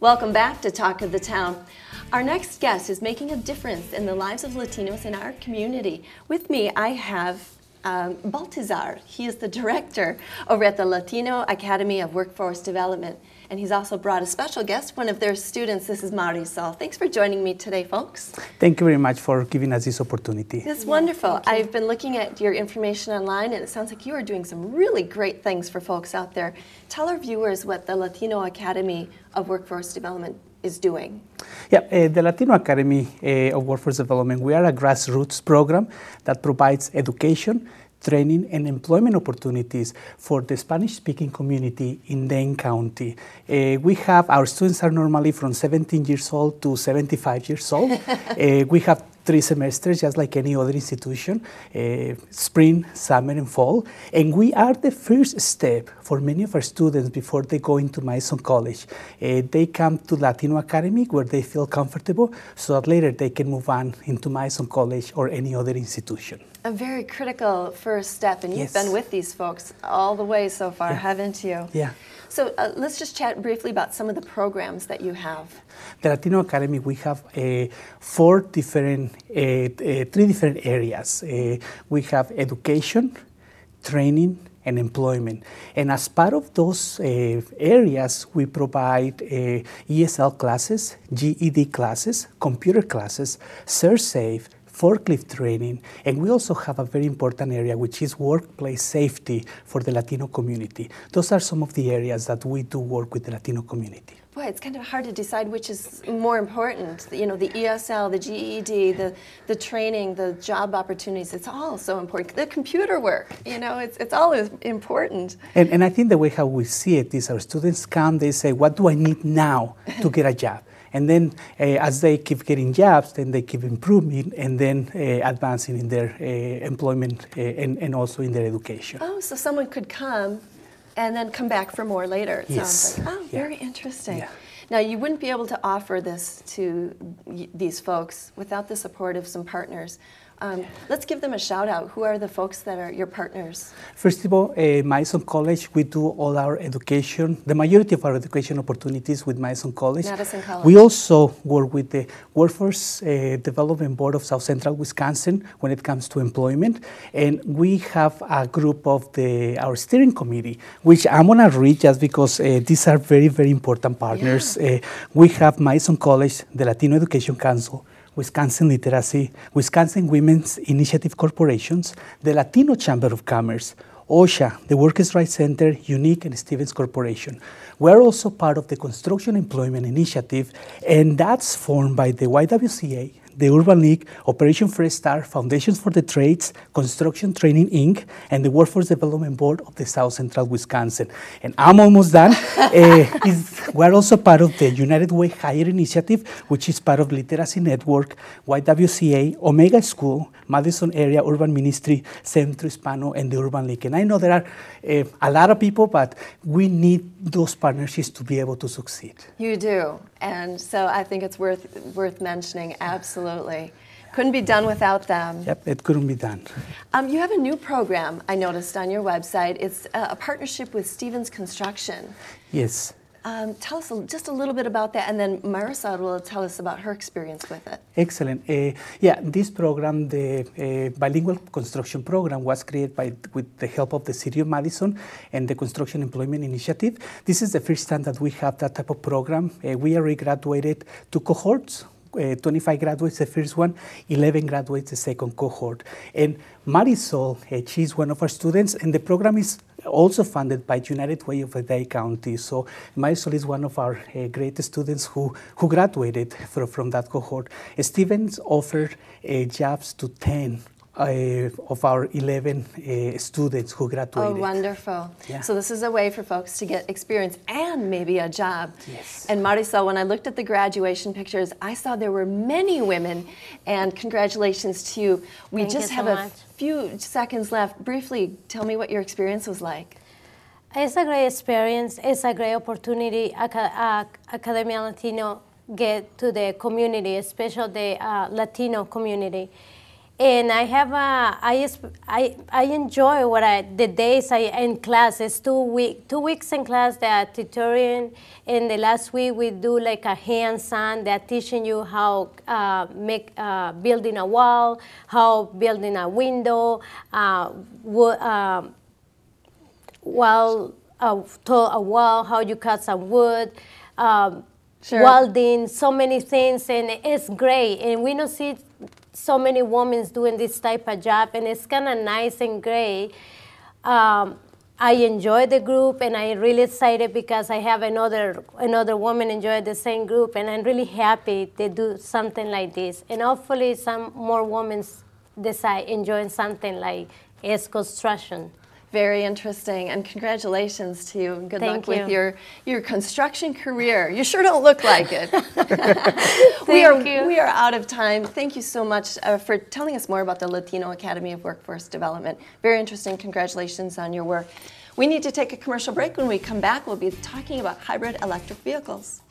Welcome back to Talk of the Town. Our next guest is making a difference in the lives of Latinos in our community. With me, I have um, Baltazar. He is the director over at the Latino Academy of Workforce Development. And he's also brought a special guest, one of their students. This is Marisol. Thanks for joining me today, folks. Thank you very much for giving us this opportunity. It's wonderful. I've been looking at your information online, and it sounds like you are doing some really great things for folks out there. Tell our viewers what the Latino Academy of Workforce Development is doing. Yeah, uh, the Latino Academy uh, of Workforce Development, we are a grassroots program that provides education, training and employment opportunities for the Spanish-speaking community in Dane County. Uh, we have, our students are normally from 17 years old to 75 years old. uh, we have three semesters, just like any other institution, uh, spring, summer, and fall. And we are the first step for many of our students before they go into Madison College. Uh, they come to Latino Academy where they feel comfortable so that later they can move on into Madison College or any other institution. A very critical first step, and you've Yes. been with these folks all the way so far, Yeah. haven't you? Yeah. So uh, let's just chat briefly about some of the programs that you have. The Latino Academy, we have uh, four different, three different areas. Uh, we have education, training, and employment. And as part of those uh, areas, we provide uh, ESL classes, GED classes, computer classes, ServSafe, forklift training, and we also have a very important area which is workplace safety for the Latino community. Those are some of the areas that we do work with the Latino community. Boy, it's kind of hard to decide which is more important. You know, the ESL, the GED, the, the training, the job opportunities, it's all so important. The computer work, you know, it's, it's all important. And, and I think the way how we see it is our students come, they say, what do I need now to get a job? And then uh, as they keep getting jobs, then they keep improving and then uh, advancing in their uh, employment uh, and, and also in their education. Oh, so someone could come and then come back for more later, it Yes. sounds like. Oh, Yeah. very interesting. Yeah. Now, you wouldn't be able to offer this to y- these folks without the support of some partners. Um, let's give them a shout out. Who are the folks that are your partners? First of all, uh, Madison College, we do all our education, the majority of our education opportunities with Madison College. Madison College. We also work with the Workforce uh, Development Board of South Central Wisconsin when it comes to employment. And we have a group of the our steering committee, which I'm going to read just because uh, these are very, very important partners. Uh, we have Madison College, the Latino Education Council, Wisconsin Literacy, Wisconsin Women's Initiative Corporations, the Latino Chamber of Commerce, OSHA, the Workers' Rights Center, Unique, and Stevens Corporation. We're also part of the Construction Employment Initiative, and that's formed by the YWCA, the Urban League, Operation Fresh Start, Foundations for the Trades, Construction Training Inc., and the Workforce Development Board of the South Central Wisconsin. And I'm almost done. Uh, is- we're also part of the United Way HIRE Initiative, which is part of Literacy Network, YWCA, Omega School, Madison Area Urban Ministry, Centro Hispano, and the Urban League. And I know there are uh, a lot of people, but we need those partnerships to be able to succeed. You do, and so I think it's worth worth mentioning. Absolutely, couldn't be done without them. Yep, it couldn't be done. Um, you have a new program I noticed on your website. It's a, a partnership with Stevens Construction. Yes. Um, tell us a, just a little bit about that, and then Marisol will tell us about her experience with it. Excellent. Uh, yeah, this program, the uh, bilingual construction program, was created by with the help of the City of Madison and the Construction Employment Initiative. This is the first time that we have that type of program. Uh, we already graduated two cohorts. Uh, 25 graduates, the first one, 11 graduates, the second cohort. And Marisol, uh, she's one of our students, and the program is also funded by United Way of Dane County. So Marisol is one of our uh, great students who, who graduated from, that cohort. Stevens offered jobs to 10 uh, of our 11 uh, students who graduated. Oh, graduated. wonderful. Yeah. So this is a way for folks to get experience and maybe a job. Yes. And Marisol, when I looked at the graduation pictures, I saw there were many women, and congratulations to you. We Thank you just so have a much. few seconds left. Briefly, tell me what your experience was like. It's a great experience. It's a great opportunity. Uh, Academia Latino get to the community, especially the uh, Latino community. And I have a I, I, I enjoy what I the days I in class. It's two week two weeks in class. They're tutoring, and the last week we do like a hands-on. They're teaching you how uh, make uh, building a wall, how building a window, uh, wo- um, uh, to a wall, how you cut some wood. Um, Sure. welding, so many things, and it's great. And we don't see so many women doing this type of job, and it's kind of nice and great. Um, I enjoy the group, and I'm really excited because I have another another woman enjoy the same group, and I'm really happy to do something like this. And hopefully, some more women decide enjoying something like S construction. Very interesting, and congratulations to you. and Good luck Thank with your your construction career. You sure don't look like it. we are Thank you. we are out of time. Thank you so much uh, for telling us more about the Latino Academy of Workforce Development. Very interesting. Congratulations on your work. We need to take a commercial break. When we come back, we'll be talking about hybrid electric vehicles.